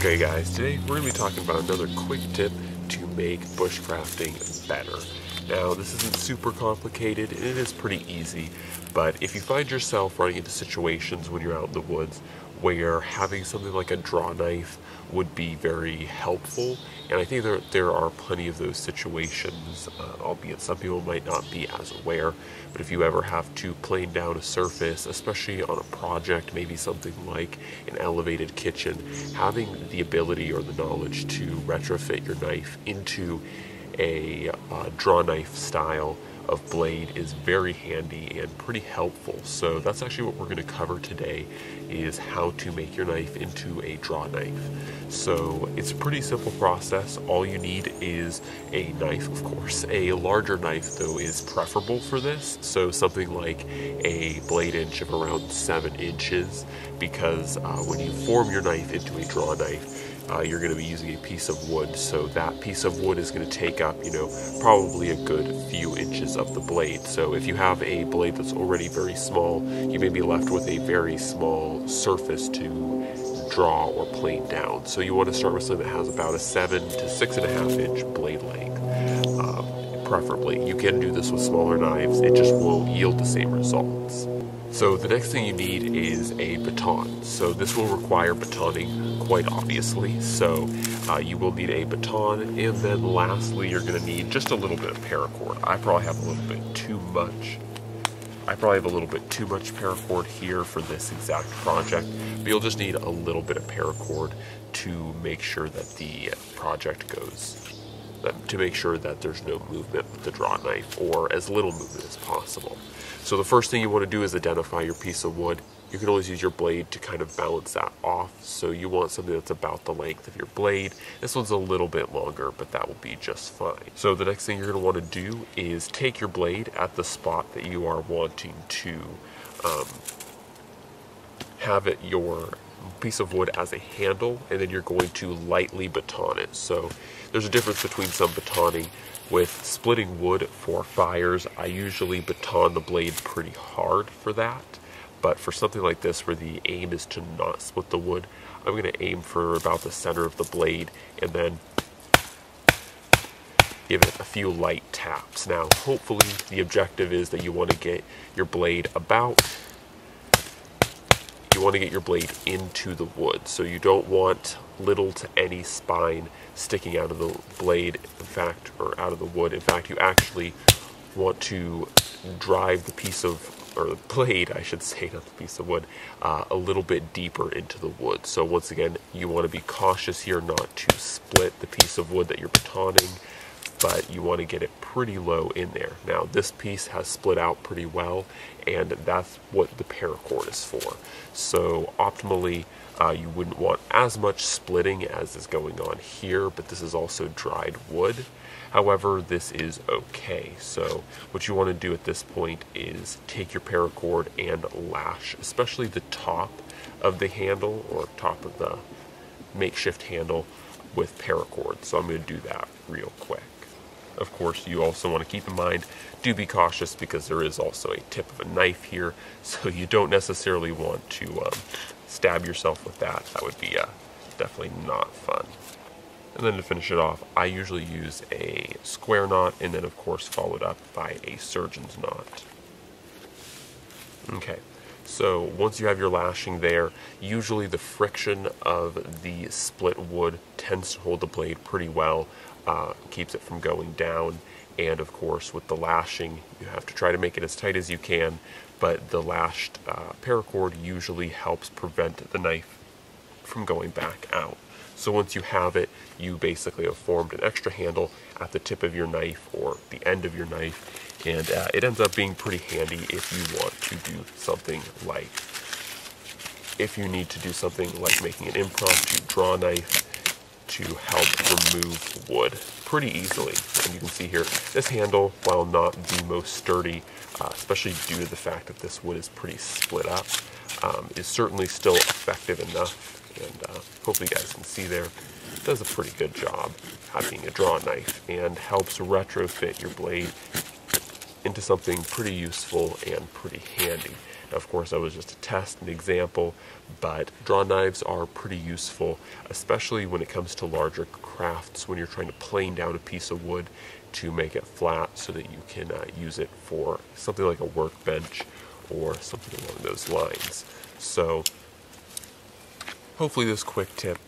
Okay guys, today we're going to be talking about another quick tip to make bushcrafting better. Now this isn't super complicated it is pretty easy, but if you find yourself running into situations when you're out in the woods where having something like a draw knife would be very helpful. And I think there, there are plenty of those situations, uh, albeit some people might not be as aware. But if you ever have to plane down a surface, especially on a project, maybe something like an elevated kitchen, having the ability or the knowledge to retrofit your knife into a uh, draw knife style of blade is very handy and pretty helpful. So that's actually what we're going to cover today is how to make your knife into a draw knife. So it's a pretty simple process. All you need is a knife, of course. A larger knife though is preferable for this. So something like a blade inch of around seven inches because uh, when you form your knife into a draw knife, uh, you're going to be using a piece of wood. So that piece of wood is going to take up, you know, probably a good few inches of the blade. So if you have a blade that's already very small, you may be left with a very small surface to draw or plane down. So you want to start with something that has about a seven to six and a half inch blade length. Uh, preferably. You can do this with smaller knives, it just won't yield the same results. So the next thing you need is a baton. So this will require batoning quite obviously. So uh, you will need a baton and then lastly you're going to need just a little bit of paracord. I probably have a little bit too much. I probably have a little bit too much paracord here for this exact project, but you'll just need a little bit of paracord to make sure that the project goes to make sure that there's no movement with the draw knife or as little movement as possible. So the first thing you want to do is identify your piece of wood. You can always use your blade to kind of balance that off. So you want something that's about the length of your blade. This one's a little bit longer, but that will be just fine. So the next thing you're going to want to do is take your blade at the spot that you are wanting to um, have it your piece of wood as a handle and then you're going to lightly baton it. So there's a difference between some batoning. With splitting wood for fires, I usually baton the blade pretty hard for that. But for something like this where the aim is to not split the wood, I'm going to aim for about the center of the blade and then give it a few light taps. Now, hopefully the objective is that you want to get your blade about you want to get your blade into the wood. So you don't want little to any spine sticking out of the blade, in fact, or out of the wood. In fact, you actually want to drive the piece of, or the blade, I should say, not the piece of wood, uh, a little bit deeper into the wood. So once again, you want to be cautious here not to split the piece of wood that you're batoning but you want to get it pretty low in there. Now this piece has split out pretty well and that's what the paracord is for. So optimally uh, you wouldn't want as much splitting as is going on here, but this is also dried wood. However, this is okay. So what you want to do at this point is take your paracord and lash, especially the top of the handle or top of the makeshift handle with paracord. So I'm going to do that real quick. Of course, you also want to keep in mind, do be cautious because there is also a tip of a knife here, so you don't necessarily want to um, stab yourself with that. That would be uh, definitely not fun. And then to finish it off, I usually use a square knot and then of course followed up by a surgeon's knot. Okay, so once you have your lashing there, usually the friction of the split wood tends to hold the blade pretty well, uh, keeps it from going down. And of course, with the lashing, you have to try to make it as tight as you can, but the lashed uh, paracord usually helps prevent the knife from going back out. So once you have it, you basically have formed an extra handle at the tip of your knife or the end of your knife, and uh, it ends up being pretty handy if you want to do something like, if you need to do something like making an impromptu draw knife to help remove wood pretty easily. And you can see here, this handle, while not the most sturdy, uh, especially due to the fact that this wood is pretty split up, um, is certainly still effective enough and uh, hopefully you guys can see there, does a pretty good job having a draw knife and helps retrofit your blade into something pretty useful and pretty handy. Of course, that was just a test, an example, but draw knives are pretty useful, especially when it comes to larger crafts, when you're trying to plane down a piece of wood to make it flat so that you can uh, use it for something like a workbench or something along those lines. So hopefully this quick tip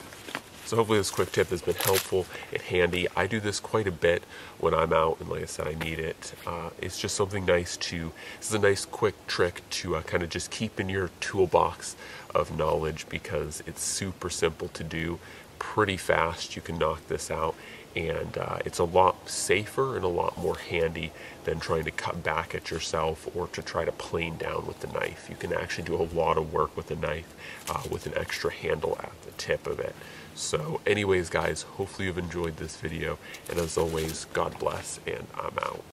so hopefully this quick tip has been helpful and handy. I do this quite a bit when I'm out and like I said, I need it. Uh, it's just something nice to, this is a nice quick trick to uh, kind of just keep in your toolbox of knowledge because it's super simple to do, pretty fast. You can knock this out and uh, it's a lot safer and a lot more handy than trying to cut back at yourself or to try to plane down with the knife. You can actually do a lot of work with a knife uh, with an extra handle at the tip of it. So anyways guys, hopefully you've enjoyed this video and as always, God bless and I'm out.